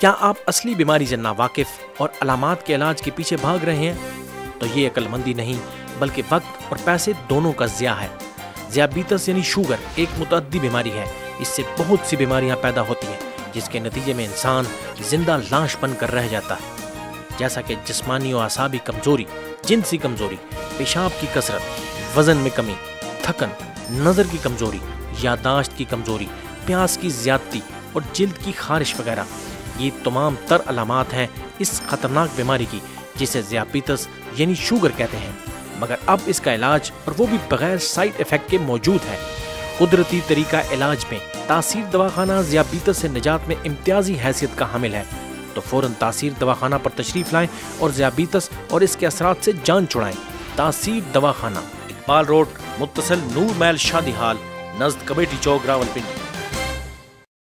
क्या आप असली बीमारी से नावाकिफ और अलामत के इलाज के पीछे भाग रहे हैं? तो ये अकलमंदी नहीं, बल्कि वक्त और पैसे दोनों का जिया है। जियाबीतस यानी शुगर एक मुतदी बीमारी है। इससे बहुत सी बीमारियाँ पैदा होती हैं, जिसके नतीजे में इंसान ज़िंदा लाश बनकर रह जाता है। जैसा कि जिस्मानी और आसाबी कमज़ोरी, जिनसी कमज़ोरी, पेशाब की कसरत, वज़न में कमी, थकन, नज़र की कमज़ोरी, यादाश्त की कमज़ोरी, प्यास की ज्यादती और जिल्द की खारिश वगैरह। ये तमाम तर अलामत हैं इस खतरनाक बीमारी की, जिसे ज़ियापीतस, यानी शुगर कहते हैं। मगर अब इसका इलाज, और वो भी बगैर साइड इफ़ेक्ट के मौजूद है। कुदरती तरीका इलाज में तासीर दवाखाना ज़ियापीतस से निजात में इम्तियाजी हैसियत का हामिल है। तो फ़ौरन तासीर दवाखाना पर तशरीफ़ लाएँ और ज़ियाबीतस और इसके असरात से जान छुड़ाएँ। तासीर दवाखाना, इकबाल रोड मुतसल नूर मैल शादी हाल नजद कमेटी चौक, रावलपिंडी।